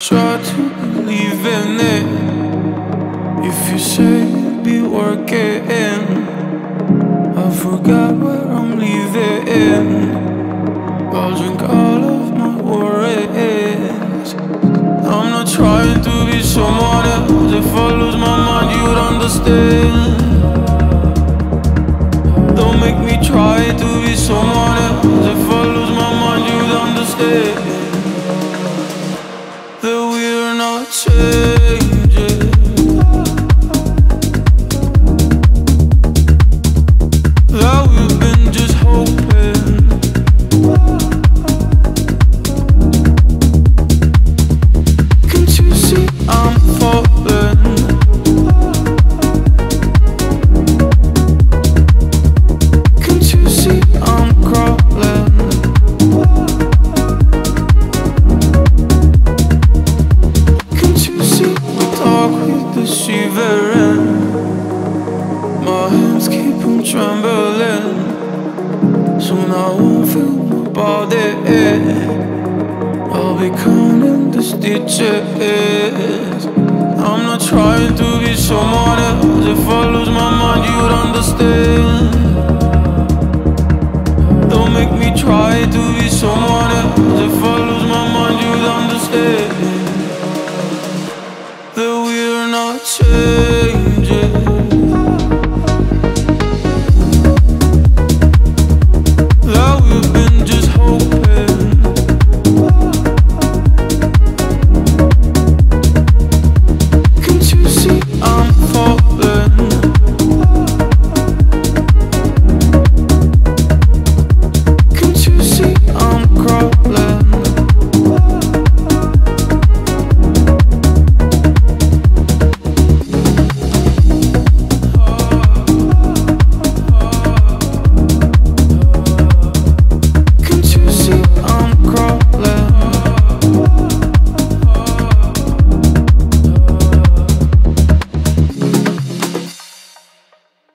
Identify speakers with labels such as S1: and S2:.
S1: Try to believe in it. If you say you'll be working, I forgot where I'm leaving. I'll drink all of my worries. I'm not trying to be someone else. If I lose my mind, you'd understand. Don't make me try to be someone else. If I lose my mind, you'd understand we're shivering? My hands keep on trembling. Soon I won't feel my body. I'll be counting the stitches. I'm not trying to be someone else. If I lose my mind, you'd understand. Don't make me try to be someone else.